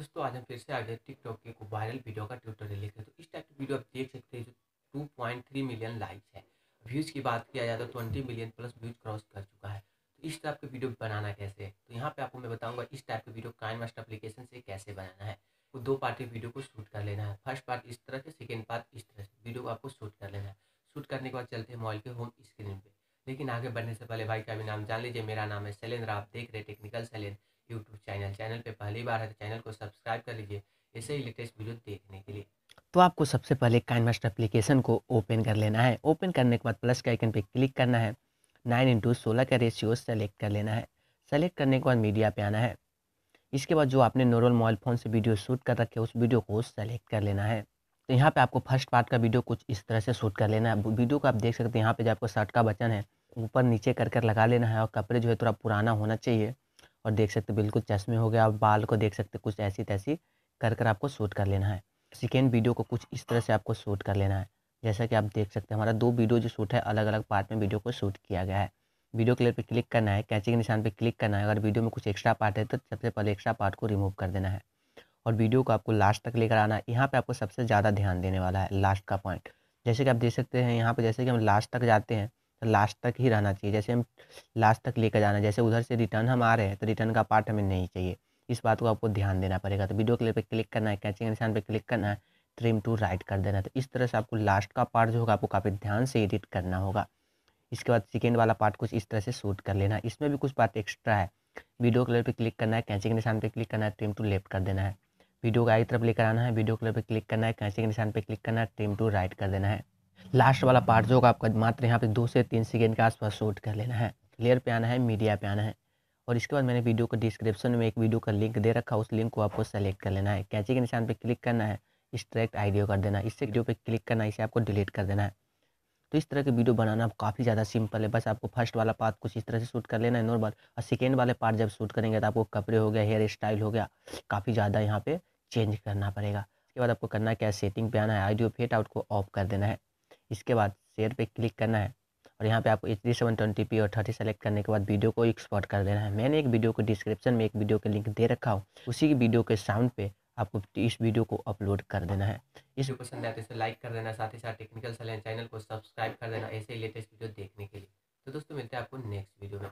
दोस्तों, आज हम फिर से आ गए टिकटॉक के एक वायरल वीडियो का ट्यूटोरियल लेकर। तो इस टाइप की वीडियो आप देख सकते हैं, जो two point three million likes है। व्यूज़ की बात किया जाए तो twenty million plus views cross कर चुका है। तो इस टाइप की वीडियो बनाना कैसे है? तो यहाँ पे आपको मैं बताऊँगा इस टाइप की वीडियो काइन मास्टर एप्लीकेशन से कैसे बनाना है। तो दो पार्ट वीडियो को शूट कर लेना है। फ़र्स्ट पार्ट इस तरह से सेकेंड पार्ट इस तरह से। वीडियो को आपको शूट कर लेना है। शूट करने के बाद चलते हैं मोबाइल के होम स्क्रीन पे। लेकिन आगे बढ़ने से पहले भाई का भी नाम जान लीजिए। मेरा नाम है शैलेंद्र। आप देख रहे technical Shailendra. YouTube channel channel पे पहली बार है तो चैनल को सब्सक्राइब कर लीजिए। ऐसे ही लेटेस्ट वीडियो देखने के लिए। तो आपको सबसे पहले काइनमास्टर एप्लीकेशन को ओपन कर लेना है। ओपन करने के बाद प्लस के आइकन पे क्लिक करना है। नाइन इंटू सोलह का रेशियो सेलेक्ट कर लेना है। सेलेक्ट करने के बाद मीडिया पे आना है। इसके बाद जो आपने नॉर्मल मोबाइल फ़ोन से वीडियो शूट कर रखे उस वीडियो को सेलेक्ट कर लेना है। तो यहाँ पे आपको फ़र्स्ट पार्ट का वीडियो कुछ इस तरह से शूट कर लेना है। वीडियो को आप देख सकते हैं, यहाँ पे जो आपको शर्ट का बचन है, ऊपर नीचे कर कर लगा लेना है और कपड़े जो है थोड़ा पुराना होना चाहिए। और देख सकते बिल्कुल चश्मे हो गया बाल को देख सकते कुछ ऐसी तैसी कर कर आपको शूट कर लेना है। सेकेंड वीडियो को कुछ इस तरह से आपको शूट कर लेना है। जैसा कि आप देख सकते हैं, हमारा दो वीडियो जो शूट है अलग अलग पार्ट में वीडियो को शूट किया गया है। वीडियो क्लियर पे क्लिक करना है, कैची के निशान पे क्लिक करना है। अगर वीडियो में कुछ एक्स्ट्रा पार्ट है तो सबसे पहले एक्स्ट्रा पार्ट को रिमूव कर देना है। और वीडियो को आपको लास्ट तक लेकर आना है। यहाँ पे आपको सबसे ज़्यादा ध्यान देने वाला है, लास्ट का पॉइंट। जैसे कि आप देख सकते हैं, यहाँ पे जैसे कि हम लास्ट तक जाते हैं लास्ट तक ही रहना चाहिए, जैसे हम लास्ट तक लेकर जाना, जैसे उधर से रिटर्न हम आ रहे हैं तो रिटर्न का पार्ट हमें नहीं चाहिए। इस बात को आपको ध्यान देना पड़ेगा। तो वीडियो क्लिप पे क्लिक करना है, कैचिंग निशान पे क्लिक करना है ट्रिम टू राइट कर देना तो इस तरह से आपको लास्ट का पार्ट जो होगा, आपको काफ़ी ध्यान से एडिट करना होगा। इसके बाद सेकेंड वाला पार्ट कुछ इस तरह से शूट कर लेना। इसमें भी कुछ पार्ट एक्स्ट्रा है। वीडियो कलर पे क्लिक करना है कैंची के निशान पे क्लिक करना है ट्रिम टू लेफ़्ट कर देना है। वीडियो को आई तरफ़ लेकर आना है, वीडियो कलर पे क्लिक करना है कैंची के निशान पे क्लिक करना है ट्रिम टू राइट कर देना है। लास्ट वाला पार्ट जो होगा, आपका मात्र यहाँ पे दो से तीन सेकेंड के आसपास शूट कर लेना है। क्लियर पे आना है मीडिया पे आना है। और इसके बाद मैंने वीडियो को डिस्क्रिप्शन में एक वीडियो का लिंक दे रखा उस लिंक को आपको सेलेक्ट कर लेना है। कैंची के निशान पर क्लिक करना है स्ट्रैक्ट आइडियो कर देना इससे वीडियो पे क्लिक करना इसे आपको डिलीट कर देना है। तो इस तरह के वीडियो बनाना काफ़ी ज़्यादा सिंपल है। बस आपको फ़र्स्ट वाला पार्ट कुछ इस तरह से शूट कर लेना है नॉर्मल और सेकेंड वाले पार्ट जब शूट करेंगे तो आपको कपड़े हो गया हेयर स्टाइल हो गया, काफ़ी ज़्यादा यहाँ पे चेंज करना पड़ेगा। इसके बाद आपको करना क्या? है सेटिंग पे आना है आइडियो फेट आउट को ऑफ़ कर देना है। इसके बाद शेयर पे क्लिक करना है। और यहाँ पे आपको H D seven twenty P और थर्टी सेलेक्ट करने के बाद वीडियो को एक्सपोर्ट कर देना है। मैंने एक वीडियो को डिस्क्रिप्शन में एक वीडियो के लिंक दे रखा हो। उसी वीडियो के साउंड पे आपको इस वीडियो को अपलोड कर देना है। इस पसंद आए तो इसे लाइक कर देना, साथ ही साथ टेक्निकल चैनल को सब्सक्राइब कर देना, ऐसे लेटेस्ट वीडियो देखने के लिए। तो दोस्तों मिलते हैं आपको नेक्स्ट वीडियो में।